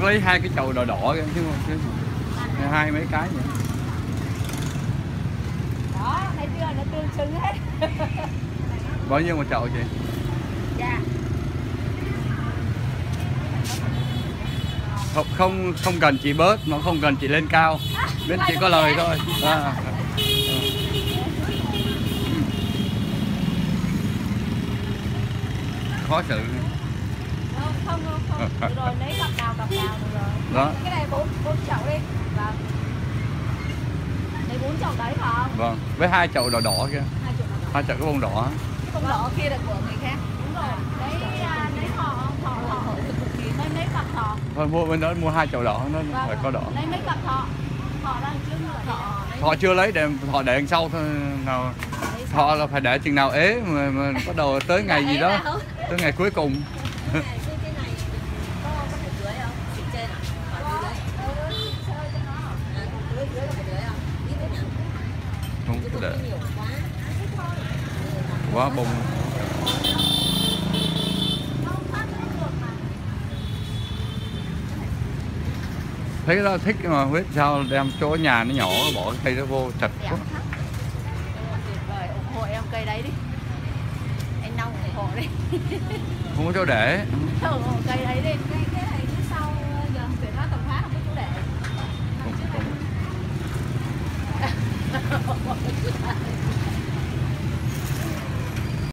lấy hai cái chậu đỏ đỏ kìa, chứ không chứ hai mấy cái vậy. Đó thấy chưa? Nó tương xứng hết. Bao nhiêu một chậu chị? Dạ. Không không không cần chị bớt mà không cần chị lên cao. Bên chị có lời thôi. À. khó xử. Không không không, rồi lấy cặp rồi đó. Cái này bốn bốn chậu đi. Vâng. Lấy bốn chậu đấy phải không vâng với hai chậu đỏ đỏ kia. Hai chậu nào hai chậu cái bông đỏ. Cái bông đỏ kia là của người khác. Đúng rồi. Lấy à, lấy thọ thọ thọ lấy mấy cặp thọ thôi mua bên đó mua hai chậu đỏ nó Vâng. phải có đỏ. Lấy mấy cặp thọ thọ đang trước nữa thọ họ chưa lấy để họ để đằng sau thôi. Nào lấy họ là phải để chừng nào ế mà, mà bắt đầu tới ngày gì đó. Đấy tới ngày cuối cùng không không có không để. Quá bông. Thấy nó thích mà biết sao đem chỗ nhà nó nhỏ bỏ cái cây đó vô chặt quá. Ủng hộ em cây đấy đi. Anh Nông ủng hộ đi không có chỗ để. Ủng Oh, my God.